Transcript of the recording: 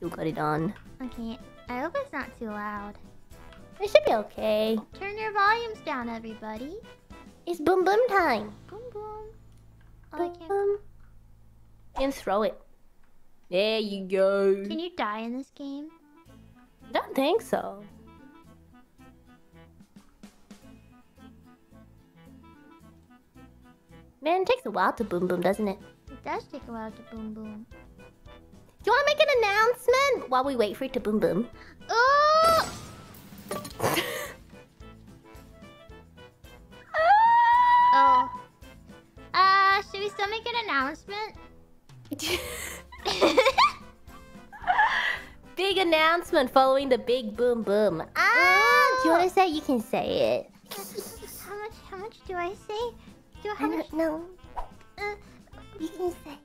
You got it on. Okay, I hope it's not too loud. It should be okay. Turn your volumes down, everybody. It's boom boom time. Boom boom. Oh, I can't. boom. And throw it. There you go. Can you die in this game? Don't think so. Man, it takes a while to boom boom, doesn't it? It does take a while to boom boom. While we wait for it to boom boom? Oh! Oh. Uh, should we still make an announcement? big announcement following the big boom boom. Ah, do you want to say? You can say it. How much? How much do I say? Do I don't know. Uh, You can say.